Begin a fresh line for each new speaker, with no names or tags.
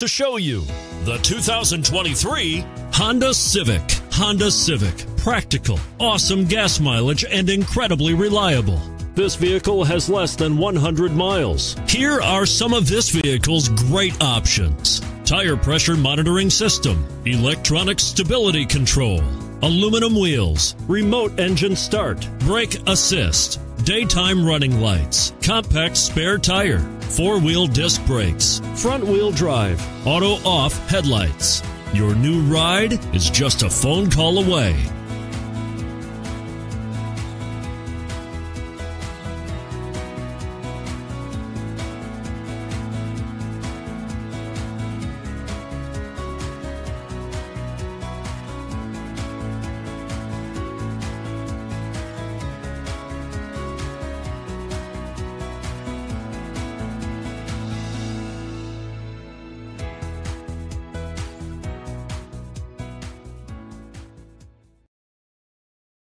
to show you the 2023 Honda Civic. Honda Civic. Practical, awesome gas mileage, and incredibly reliable. This vehicle has less than 100 miles. Here are some of this vehicle's great options tire pressure monitoring system, electronic stability control, aluminum wheels, remote engine start, brake assist, daytime running lights, compact spare tire, four wheel disc brakes, front wheel drive, auto off headlights. Your new ride is just a phone call away.